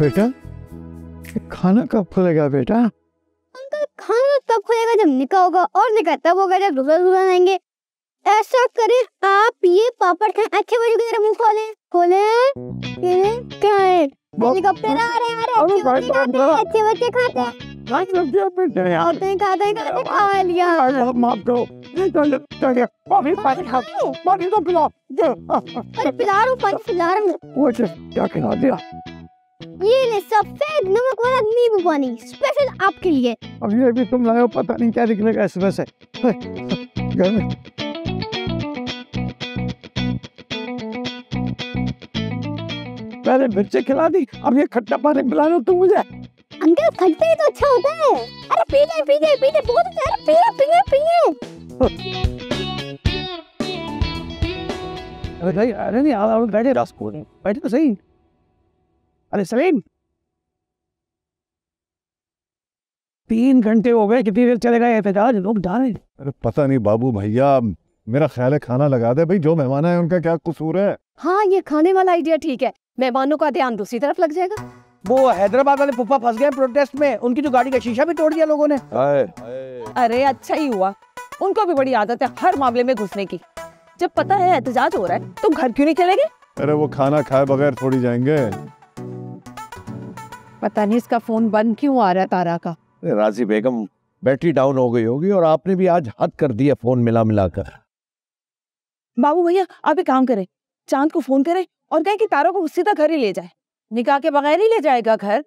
बेटा? खाना कब खुलेगा बेटा? अंकल खाना तब खुलेगा जब निका होगा और निकाह तब होगा जब दूल्हा दुल्हन आएँगे ऐसा करें आप ये पापड़ खाएँ। अच्छे बजे की तरह मुँह खोले। खोले? ये क्या हेलीकॉप्टर आ रहे हैं आ रहे अच्छे बच्चे खाते हैं अच्छे बच्चे खाते हैं। पिला। रहा हूँ पिला रहा हूँ। क्या खिला दिया? ये ले सफ़ेद नमक वाला नींबू पानी स्पेशल आपके लिए। अब ये भी तुम लाए हो पता नहीं क्या निकलेगा इसमें से। हे, घर में। पहले मिर्ची खिला दी अब ये खट्टा पानी पिला रहे हो तुम मुझे। अंकल खट्टा ही तो अच्छा होता है। अरे पी जाए पी जाए पी जाए बहुत अच्छा। है पिए पिए पिए अरे नहीं अरे नहीं आप आप बैठे। रस को बैठे तो सही। अरे सलीम! तीन घंटे हो गए कितनी देर चलेगा ये एहतजाज लोग जा रहे अरे पता नहीं बाबू भैया मेरा ख्याल है खाना लगा दे भाई जो मेहमान है उनका क्या कसूर है? हाँ ये खाने वाला आइडिया ठीक है। मेहमानों का ध्यान दूसरी तरफ़ लग जाएगा। वो हैदराबाद वाले पुप्पा फंस गए प्रोटेस्ट में उनकी जो गाड़ी का शीशा भी तोड़ दिया लोगों ने। आए, आए। अरे अच्छा ही हुआ। उनको भी बड़ी आदत है हर मामले में घुसने की। जब पता है एहतजाज हो रहा है तो घर क्यों नहीं चले गए अरे वो खाना खाए बगैर थोड़ी जाएँगे। पता नहीं इसका फ़ोन बंद क्यों आ रहा है तारा का। राज़ी बेगम बैटरी डाउन हो गई होगी और आपने भी आज हद कर दिया फ़ोन मिला मिलाकर। बाबू भैया आप एक काम करें चाँद को फ़ोन करें और कहें कि तारा को सीधा घर ही ले जाए। निकाह के बगैर ही ले जाएगा घर।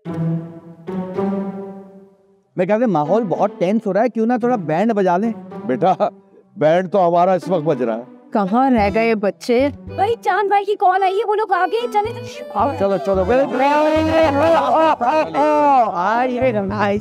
मैं कहते माहौल बहुत टेंस हो रहा है क्यों ना थोड़ा बैंड बजा लें? बेटा बैंड तो हमारा इस वक्त बज रहा है। कहाँ रह गए बच्चे? भाई चाँद भाई की कॉल आई है वो लोग आगे चले चले। चलो चलो आई